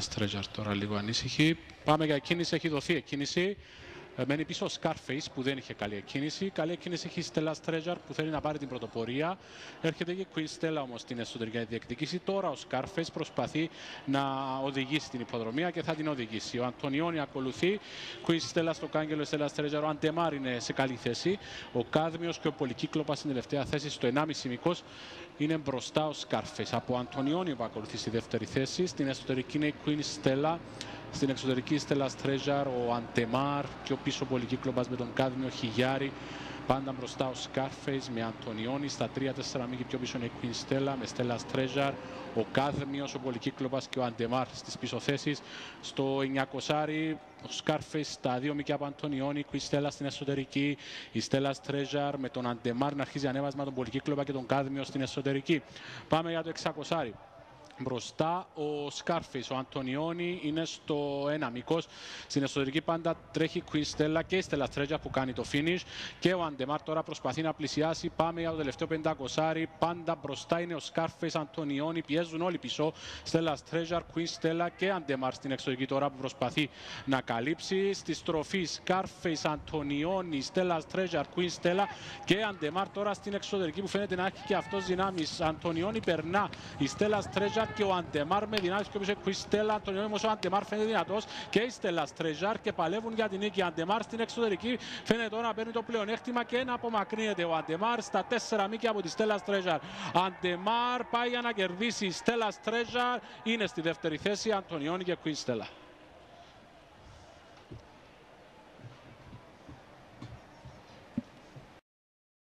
Στρέτζαρ τώρα λίγο ανήσυχη. Πάμε για κίνηση, έχει δοθεί εκκίνηση. Ε, μένει πίσω ο Scarface που δεν είχε καλή εκκίνηση. Καλή εκκίνηση έχει η Stella Στρέτζαρ που θέλει να πάρει την πρωτοπορία. Έρχεται και η Queen Stella όμως στην εσωτερική διεκδικήση. Τώρα ο Scarface προσπαθεί να οδηγήσει την υποδρομία και θα την οδηγήσει. Ο Αντωνιόνι ακολουθεί. Queen Stella στο κάγκελο, Stella Στρέτζαρ. Ο Αντεμάρ είναι σε καλή θέση. Ο Κάδμιος και ο Πολυκύκλοπας στην τελευταία θέση στο 1,5 μήκος. Είναι μπροστά ο Scarface. Από Αντωνιόνι που ακολουθεί στη δεύτερη θέση. Στην εσωτερική είναι η Queen Stella. Στην εξωτερική Stella Στρέτζαρ, ο Αντεμάρ και ο πίσω πολυκύκλοπας με τον Κάδμιο Χιγιάρη. Πάντα μπροστά ο Scarface με Αντωνιόνι. Στα 3-4 μήκη πιο πίσω είναι η Queen Stella με Stella Στρέτζαρ. Ο Κάδμιος, ο Πολυκύκλοπας και ο Αντεμάρ στις πίσω θέσεις. Στο 900 ο Scarface στα 2 μήκη από Αντωνιόνι. Η Queen Stella στην εσωτερική. Η Stella Στρέτζαρ με τον Αντεμάρ να αρχίζει ανέβασμα τον Πολυκύκλοπα και τον Κάδμιο στην εσωτερική. Πάμε για το 600. Μπροστά ο Scarface, ο Αντωνιόνι είναι στο ένα μήκος. Στην εσωτερική πάντα τρέχει η Queen Stella και η Stella Στρέτζαρ που κάνει το finish. Και ο Αντεμάρ τώρα προσπαθεί να πλησιάσει. Πάμε για το τελευταίο πεντακοσάρι. Πάντα μπροστά είναι ο Scarface, Αντωνιόνι. Πιέζουν όλοι πίσω. Stella Στρέτζαρ, Queen Stella και Αντεμάρ στην εξωτερική τώρα που προσπαθεί να καλύψει. Στη στροφή Scarface, Αντωνιόνι, Stella Στρέτζαρ, Queen Stella και Αντεμάρ τώρα στην εξωτερική που φαίνεται να έχει και αυτός δυνάμεις. Αντωνιόνι περνά η Stella Στρέτζαρ και ο Αντεμάρ με δυνάμεις και πίσω η Στέλλα τον όμως ο Αντεμάρ φαίνεται δυνατός και η Stella Στρέτζαρ και παλεύουν για την νίκη. Αντεμάρ στην εξωτερική φαίνεται τώρα να παίρνει το πλεονέκτημα και να απομακρύνεται ο Αντεμάρ στα τέσσερα μήκια από τη Stella Στρέτζαρ. Αντεμάρ πάει για να κερδίσει η Stella Στρέτζαρ είναι στη δεύτερη θέση Αντωνιόνι και Queen Stella.